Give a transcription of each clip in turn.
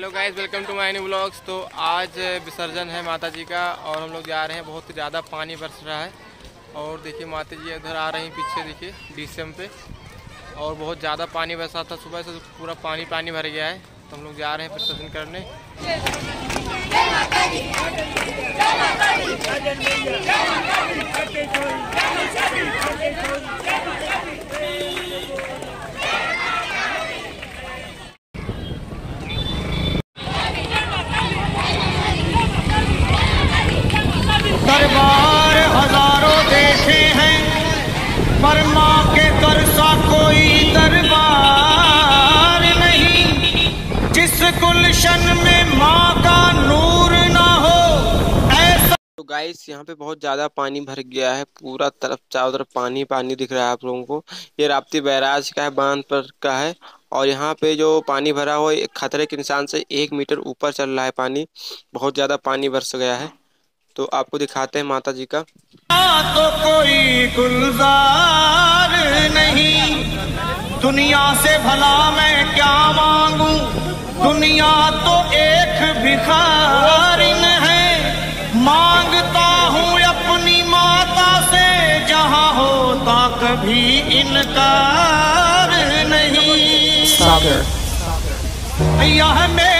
Hello guys welcome to my new blogs तो आज विसर्जन है माता जी का और हम लोग जा रहे हैं बहुत ज़्यादा पानी बरस रहा है और देखिए माता जी इधर आ रही हैं पीछे देखिए डीसीएम पे और बहुत ज़्यादा पानी बरसा था सुबह से तो पूरा पानी पानी भर गया है तो हम लोग जा रहे हैं विसर्जन करने गुलशन में माँ का नूर ना हो। ऐसा तो गाइस यहाँ पे बहुत ज़्यादा पानी भर गया है पूरा तरफ़ चारों तरफ़ पानी पानी दिख रहा है आप लोगों को। ये राप्ती बैराज का है बाँध पर का है। और यहाँ पे जो पानी भरा हुआ है खतरे के निशान से एक मीटर ऊपर चल रहा है पानी। बहुत ज़्यादा पानी बरस गया है। तो आपको दिखाते हैं माता जी का। तो कोई गुलजार नहीं। दुनिया से भला मैं क्या मांगू? दुनिया तो एक भिखारिन है। माँगता हूँ अपनी माता से जहाँ होता कभी इनकार नहीं। यह मेरी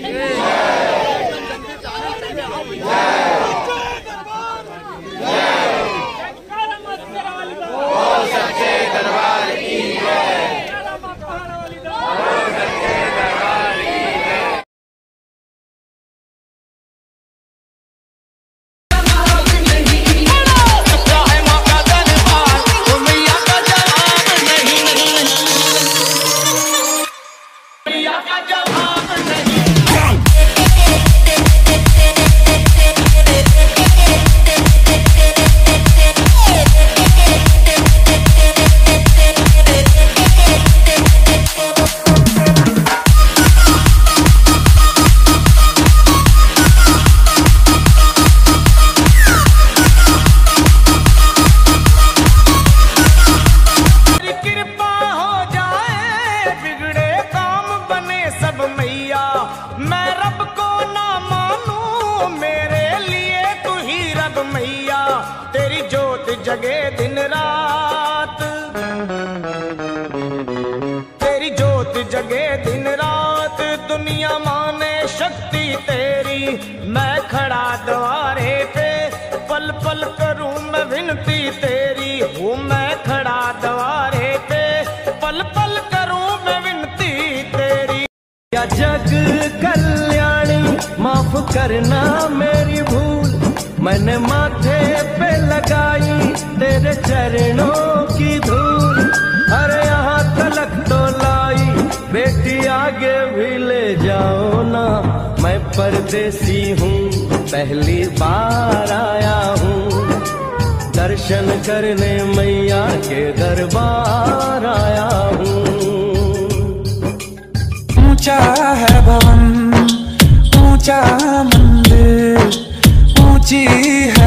Yeah. शक्ति तेरी मैं खड़ा द्वारे पे। पल पल करूँ मैं विनती तेरी, हूँ मैं खड़ा द्वारे पे। पल पल करूँ मैं विनती तेरी। या जग कल्याणी, माफ़ करना मेरी भूल। मैंने माथे पे लगाई तेरे चरणों की धूल। अरे यहाँ तलक तो लाई, बेटी आगे भी ले जाओ ना। मैं परदेसी हूँ, पहली बार आया हूँ। दर्शन करने मैया के दरबार आया हूँ। ऊँचा है भवन, ऊँचा मंदिर, ऊँची है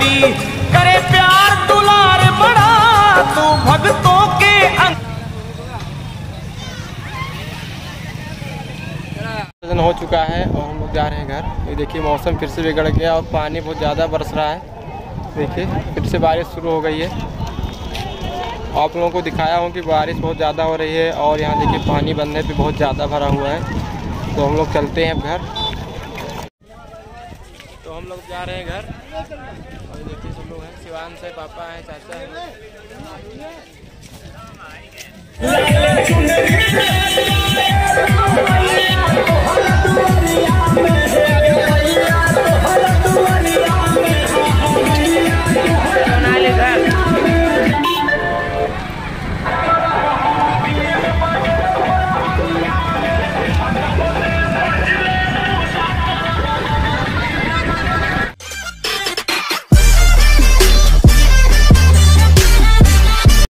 बहती करे प्यार दुलार बड़ा, तू भक्तों के अंग हो चुका है और हम लोग जा रहे हैं घर। ये देखिए, मौसम फिर से बिगड़ गया और पानी बहुत ज़्यादा बरस रहा है। देखिए, फिर से बारिश शुरू हो गई है। आप लोगों को दिखाया हूँ कि बारिश बहुत ज़्यादा हो रही है और यहाँ देखिए, पानी बंधे पे बहुत ज़्यादा भरा हुआ है। तो हम लोग चलते हैं अब घर। लोग जा रहे हैं घर। और देखिए सब लोग हैं। शिवान से पापा हैं, चाचा हैं।